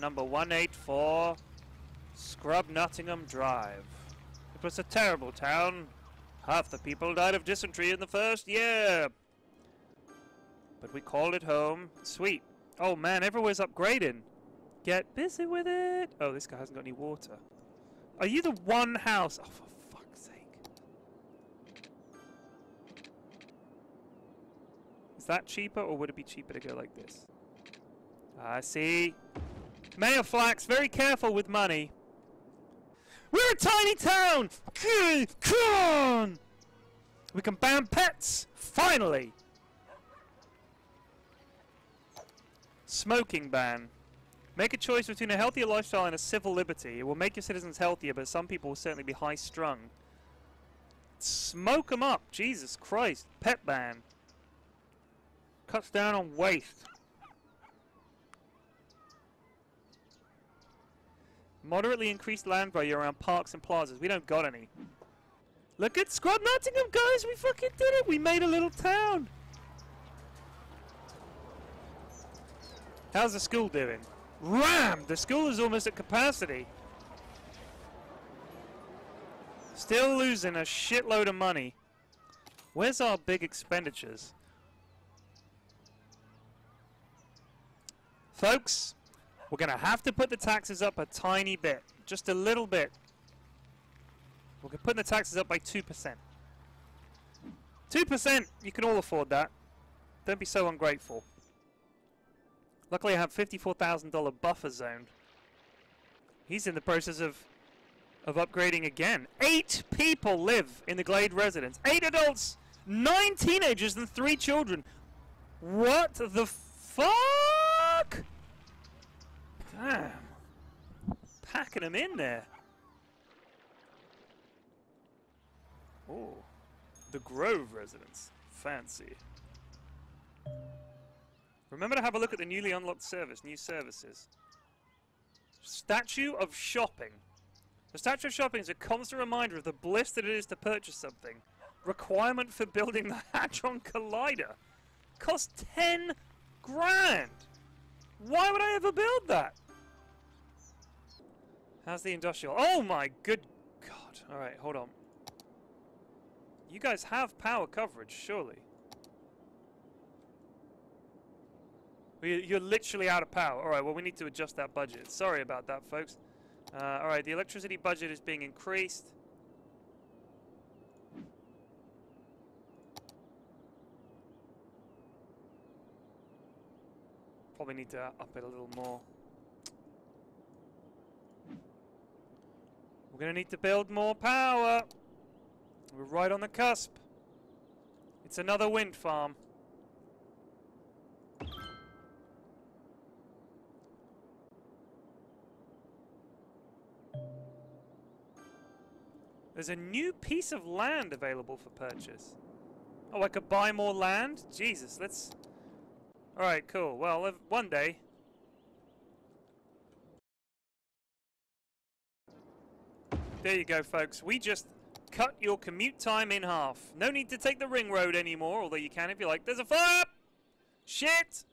number 184 Scrub Nottingham Drive. It was a terrible town. Half the people died of dysentery in the first year. But we called it home. Sweet. Oh man, everywhere's upgrading. Get busy with it. Oh, this guy hasn't got any water. Are you the one house? Oh, for fuck's sake. Is that cheaper, or would it be cheaper to go like this? Ah, I see. Mayor Flax, very careful with money. We're a tiny town! Come on! We can ban pets! Finally! Smoking ban. Make a choice between a healthier lifestyle and a civil liberty. It will make your citizens healthier, but some people will certainly be high strung. Smoke 'em up! Jesus Christ. Pet ban. Cuts down on waste. Moderately increased land value around parks and plazas. We don't got any. Look at Scrub Nottingham, guys! We fucking did it! We made a little town! How's the school doing? Ram! The school is almost at capacity. Still losing a shitload of money. Where's our big expenditures? Folks, we're going to have to put the taxes up a tiny bit. Just a little bit. We're putting the taxes up by 2%. 2%! You can all afford that. Don't be so ungrateful. Luckily I have $54,000 buffer zone. He's in the process of of upgrading again. Eight people live in the Glade residence. Eight adults! Nine teenagers and three children. What the fuck? Damn. Packing them in there. Oh. The Grove residence. Fancy. Remember to have a look at the newly unlocked service, new services. Statue of Shopping. The Statue of Shopping is a constant reminder of the bliss that it is to purchase something. Requirement for building the Hadron Collider. Cost 10 grand! Why would I ever build that? How's the industrial? Oh my good god. Alright, hold on. You guys have power coverage, surely. You're literally out of power. Alright, well we need to adjust that budget. Sorry about that, folks. Uh, Alright, the electricity budget is being increased. Probably need to up it a little more. We're going to need to build more power. We're right on the cusp. It's another wind farm. There's a new piece of land available for purchase. Oh, I could buy more land? Jesus, let's... Alright, cool. Well, one day... There you go, folks. We just cut your commute time in half. No need to take the ring road anymore, although you can if you like. There's a fire! Shit!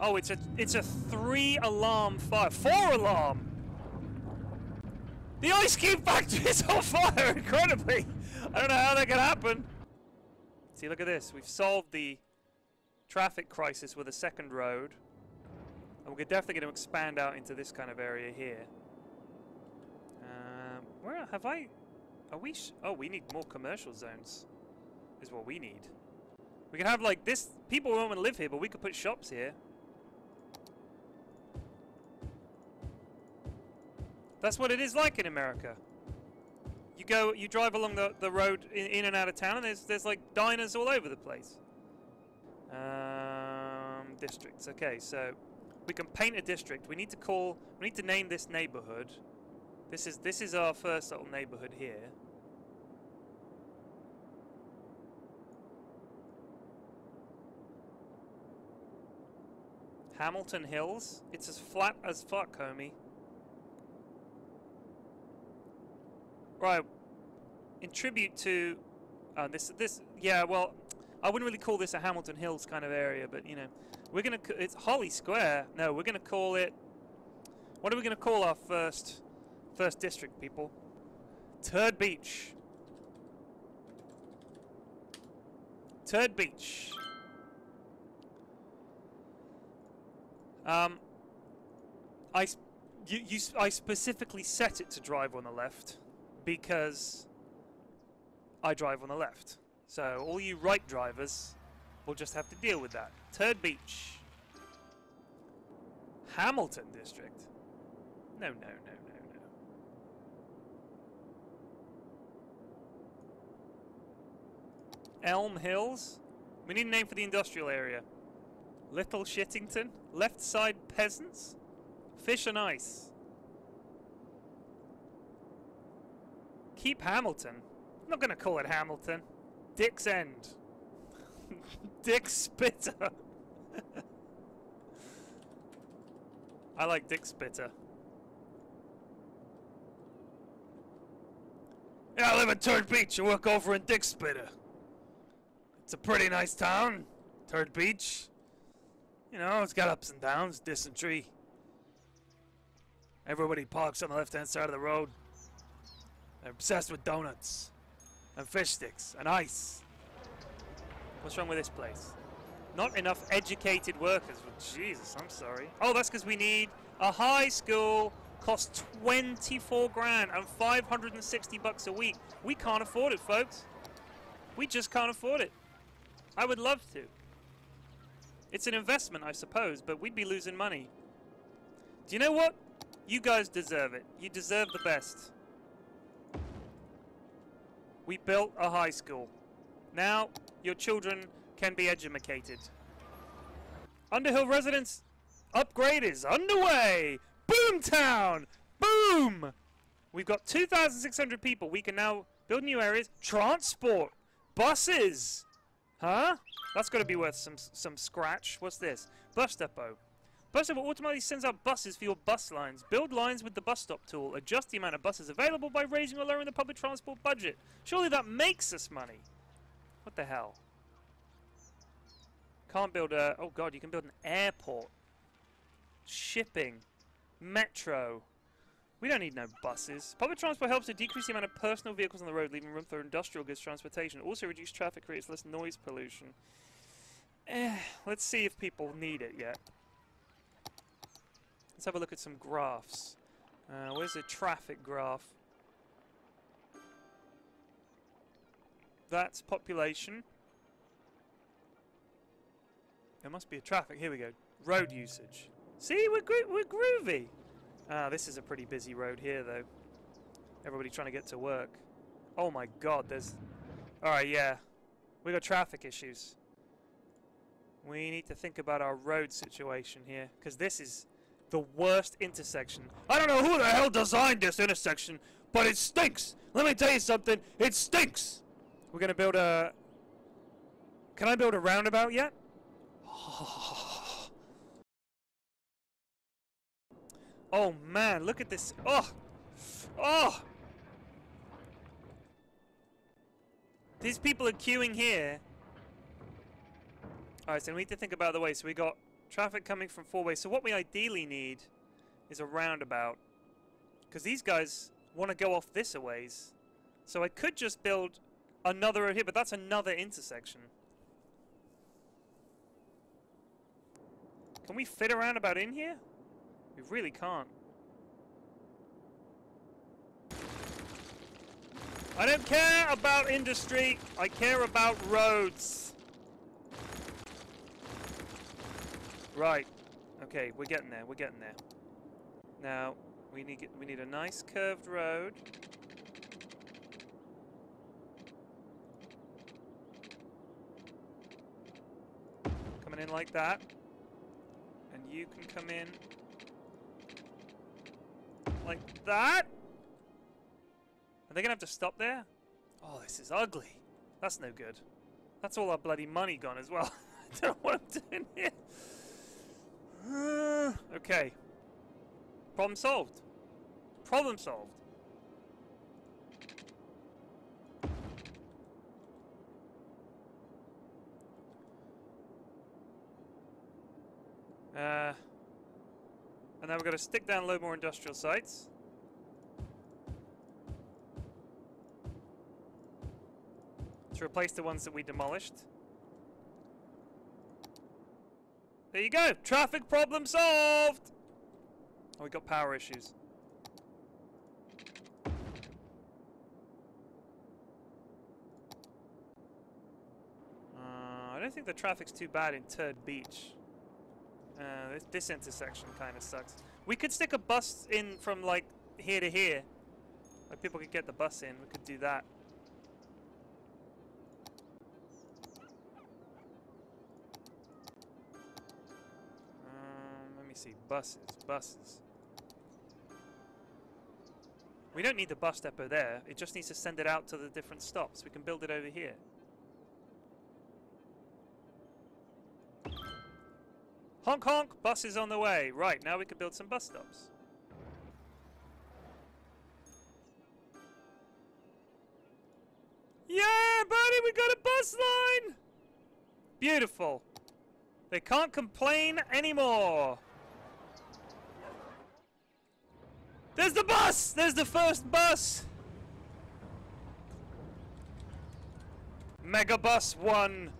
Oh, it's a it's a three alarm fire. Four alarm! The ice cube factory is on fire, incredibly! I don't know how that could happen. See, look at this. We've solved the traffic crisis with a second road. And we're definitely going to expand out into this kind of area here. Where have I... Are we... oh, we need more commercial zones. Is what we need. We can have, like, this... People won't want to live here, but we could put shops here. That's what it is like in America. You go, you drive along the, the road in, in and out of town, and there's there's like diners all over the place. Um, districts. Okay, so we can paint a district. We need to call. We need to name this neighborhood. This is this is our first little neighborhood here. Hamilton Hills. It's as flat as fuck, homie. Right. In tribute to uh, this, this, yeah. Well, I wouldn't really call this a Hamilton Hills kind of area, but you know, we're gonna. It's Holly Square. No, we're gonna call it. What are we going to call our first first district, people? Turd Beach. Turd Beach. Um, I, you, you, I specifically set it to drive on the left because I drive on the left. So all you right drivers will just have to deal with that. Turd Beach. Hamilton District. No, no, no, no, no. Elm Hills. We need a name for the industrial area. Little Shittington. Left side peasants. Fish and ice. Keep Hamilton. I'm not going to call it Hamilton. Dick's End. Dick Spitter. I like Dick Spitter. Yeah, I live in Turd Beach. I work over in Dick Spitter. It's a pretty nice town, Turd Beach. You know, it's got ups and downs, dysentery. Everybody parks on the left-hand side of the road. They're obsessed with donuts and fish sticks and ice. What's wrong with this place? Not enough educated workers. Well, Jesus, I'm sorry. Oh, that's because we need a high school costs 24 grand and 560 bucks a week. We can't afford it, folks. We just can't afford it. I would love to. It's an investment, I suppose, but we'd be losing money. Do you know what? You guys deserve it. You deserve the best. We built a high school. Now, your children can be educated. Underhill residents upgrade is underway! Boomtown! Boom! We've got 2,600 people. We can now build new areas. Transport! Buses! Huh? That's got to be worth some some scratch. What's this? Bus depot. Bus depot automatically sends out buses for your bus lines. Build lines with the bus stop tool. Adjust the amount of buses available by raising or lowering the public transport budget. Surely that makes us money. What the hell? Can't build a... Oh god, you can build an airport. Shipping. Metro. We don't need no buses. Public transport helps to decrease the amount of personal vehicles on the road, leaving room for industrial goods transportation. Also reduce traffic, creates less noise pollution. Eh, let's see if people need it yet. Let's have a look at some graphs. Uh, where's the traffic graph? That's population. There must be a traffic. Here we go. Road usage. See, we're, gro we're groovy. Ah, this is a pretty busy road here, though. Everybody trying to get to work. Oh my god, there's... Alright, yeah. We got traffic issues. We need to think about our road situation here, because this is the worst intersection. I don't know who the hell designed this intersection, but it stinks! Let me tell you something, it stinks! We're gonna build a... Can I build a roundabout yet? Oh Oh, man, look at this. Oh! Oh! These people are queuing here. Alright, so we need to think about the way. So we got traffic coming from four ways. So what we ideally need is a roundabout. Because these guys want to go off this a ways. So I could just build another road here, but that's another intersection. Can we fit a roundabout in here? We really can't. I don't care about industry. I care about roads. Right. Okay, we're getting there. We're getting there. Now, we need we need a nice curved road. Coming in like that. And you can come in like that. Are they going to have to stop there? Oh, this is ugly. That's no good. That's all our bloody money gone as well. I don't know what I'm doing here. Uh, okay. Problem solved. Problem solved. Uh, and now we've got to stick down a load more industrial sites. To replace the ones that we demolished. There you go! Traffic problem solved! Oh, we got power issues. Uh, I don't think the traffic's too bad in Turd Beach. Uh, this, this intersection kind of sucks. We could stick a bus in from like here to here. Like people could get the bus in. We could do that. Um, let me see. Buses, buses. We don't need the bus depot there. It just needs to send it out to the different stops. We can build it over here. Honk honk! Bus is on the way. Right, now we can build some bus stops. Yeah, buddy, we got a bus line! Beautiful. They can't complain anymore. There's the bus! There's the first bus! Megabus 1.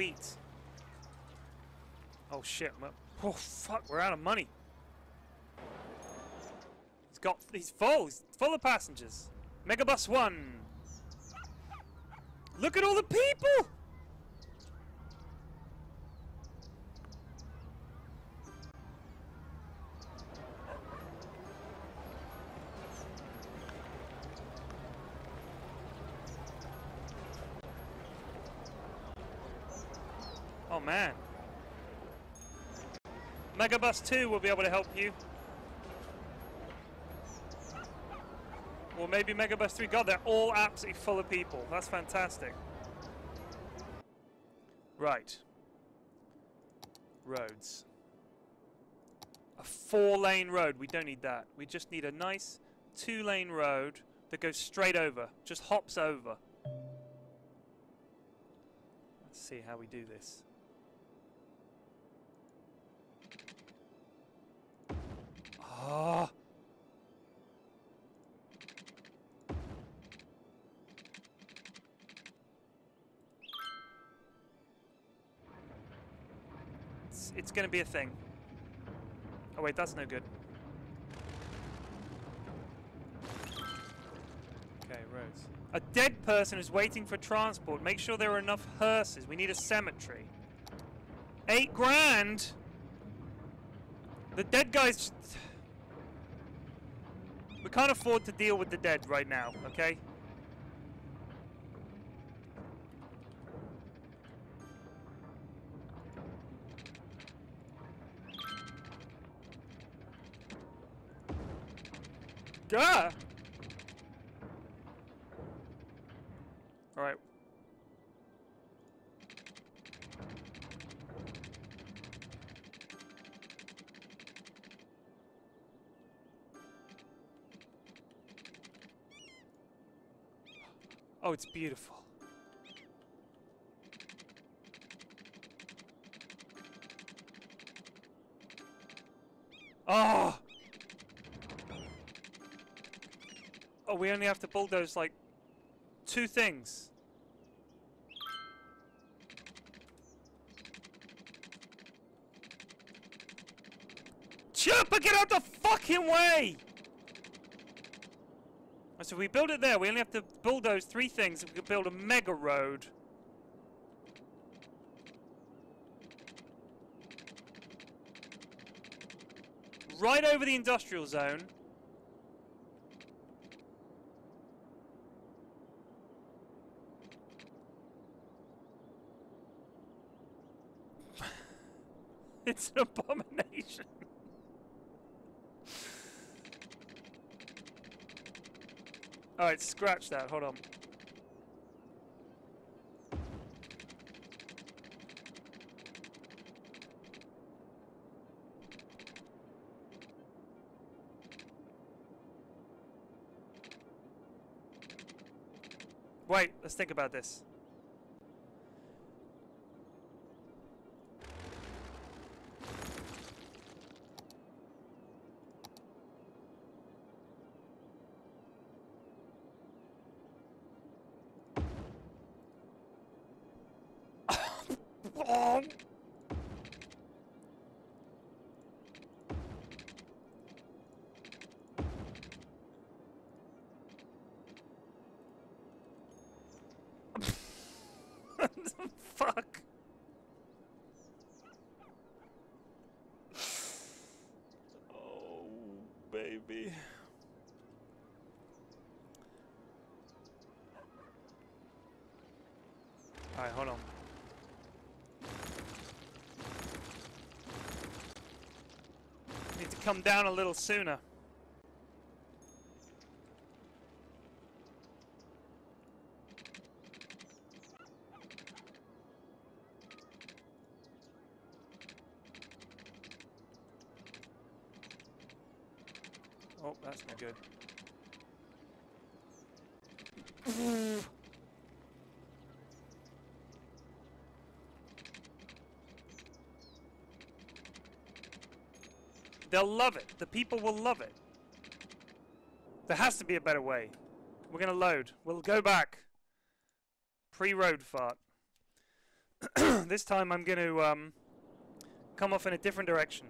Sweet. Oh shit. Oh fuck, we're out of money. He's got, he's full, he's full of passengers. Megabus 1. Look at all the people! Oh man. Megabus 2 will be able to help you. Or maybe Megabus 3. God, they're all absolutely full of people. That's fantastic. Right. Roads. A four-lane road. We don't need that. We just need a nice two-lane road that goes straight over. Just hops over. Let's see how we do this. It's, going to be a thing. Oh wait, that's no good. Okay, roads. A dead person is waiting for transport. Make sure there are enough hearses. We need a cemetery. Eight grand? The dead guy's... We can't afford to deal with the dead right now, okay? Oh, it's beautiful. Oh! Oh, we only have to bulldoze like two things. Chopper, get out the fucking way! So if we build it there, we only have to bulldoze three things. We could build a mega road. Right over the industrial zone. it's an abomination. Alright, scratch that. Hold on. Wait, let's think about this. Oh. Fuck. Oh, baby. Alright, hold on. Need to come down a little sooner. Oh, that's not good. They'll love it. The people will love it. There has to be a better way. We're going to load. We'll go back. Pre-road fart. this time I'm going to um, come off in a different direction.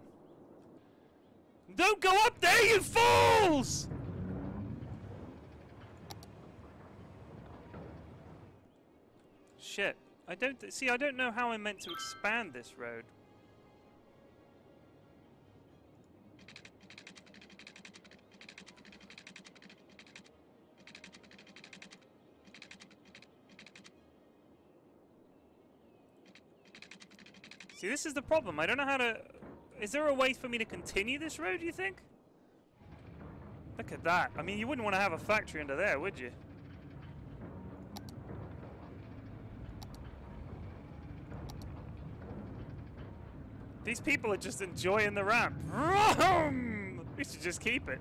Don't go up there, you fools! Shit. I don't see. I don't know how I'm meant to expand this road. See, this is the problem. I don't know how to... Is there a way for me to continue this road, do you think? Look at that. I mean, you wouldn't want to have a factory under there, would you? These people are just enjoying the ramp. Vroom! We should just keep it.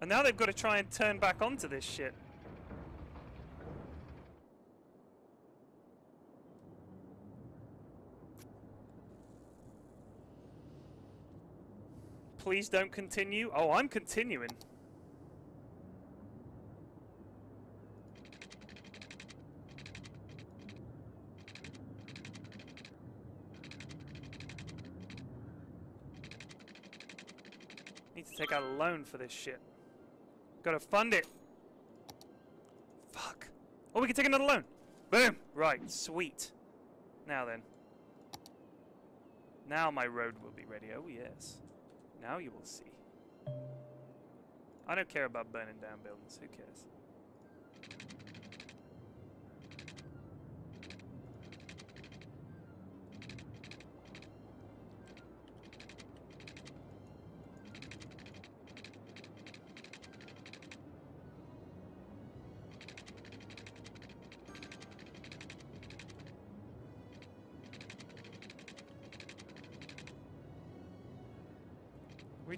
And now they've got to try and turn back onto this shit. Please don't continue. Oh, I'm continuing. Need to take out a loan for this shit. Gotta fund it. Fuck. Oh, we can take another loan. Boom. Right, sweet. Now then. Now my road will be ready. Oh, yes. Now you will see. I don't care about burning down buildings. Who cares?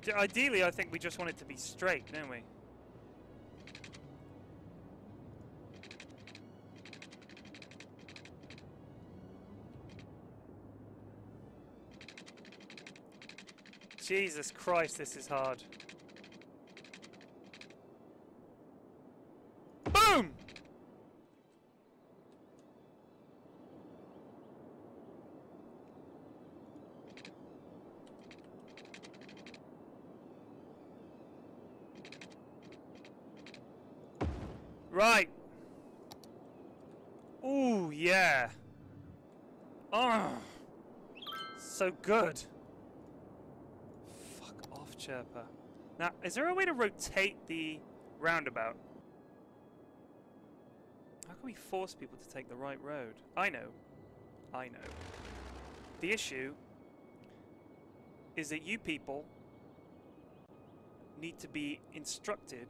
D ideally, I think we just want it to be straight, don't we? Jesus Christ, this is hard. Boom! Right. Ooh, yeah. Oh, so good. Fuck off, Chirper. Now, is there a way to rotate the roundabout? How can we force people to take the right road? I know. I know. The issue is that you people need to be instructed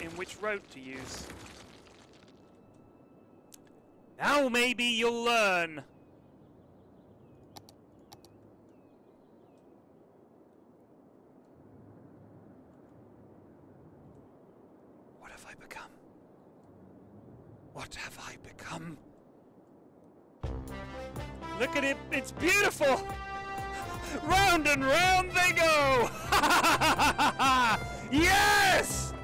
in which road to use. Now maybe you'll learn. What have I become? What have I become? Look at it, it's beautiful! Round and round they go! yes!